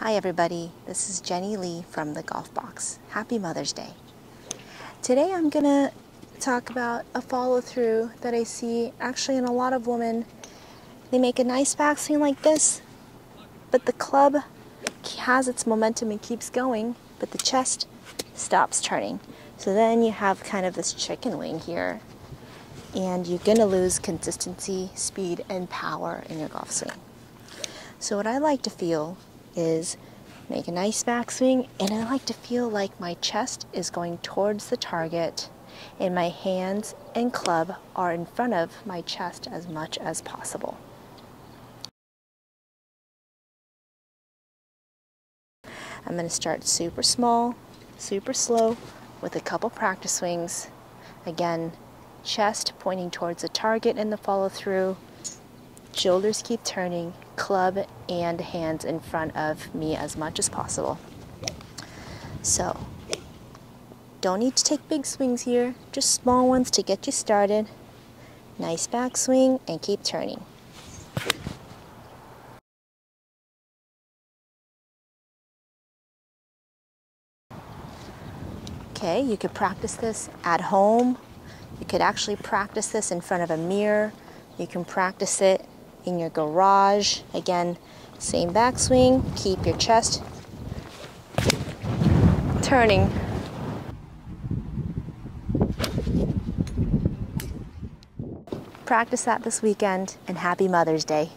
Hi everybody, this is Jennie Lee from the Golf Boks. Happy Mother's Day. Today I'm gonna talk about a follow through that I see actually in a lot of women. They make a nice backswing like this, but the club has its momentum and keeps going, but the chest stops turning. So then you have kind of this chicken wing here, and you're gonna lose consistency, speed, and power in your golf swing. So what I like to feel is make a nice backswing and I like to feel like my chest is going towards the target and my hands and club are in front of my chest as much as possible. I'm going to start super small, super slow with a couple practice swings. Again, chest pointing towards the target in the follow through, shoulders keep turning, club and hands in front of me as much as possible. So, don't need to take big swings here, just small ones to get you started. Nice backswing and keep turning. Okay, you could practice this at home. You could actually practice this in front of a mirror. You can practice it in your garage. Again, same backswing, keep your chest turning. Practice that this weekend and happy Mother's Day.